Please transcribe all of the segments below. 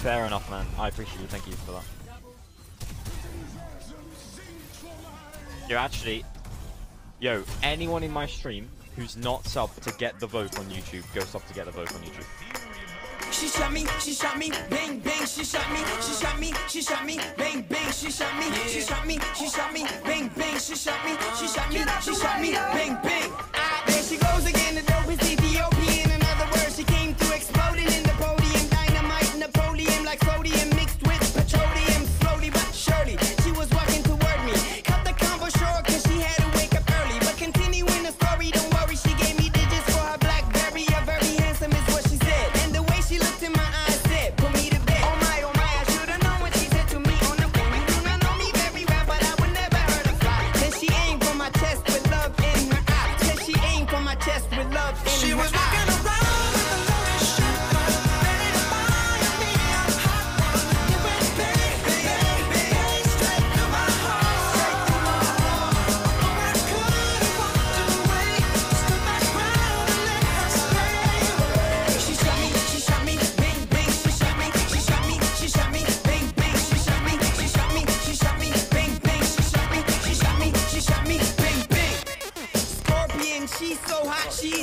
Fair enough, man. I appreciate you. Thank you for that. Yo, actually, yo, anyone in my stream who's not sub to GetTheVoke on YouTube, go sub to GetTheVoke on YouTube. She shot me, she shot me, bang bang, she shot me, she shot me, she shot me, bang bang, she shot me, she shot me, she shot me, bang bang, she shot me, she shot me, she shot me, bang bang. Ah, there she goes again, the dope. up. She was rocking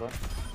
one.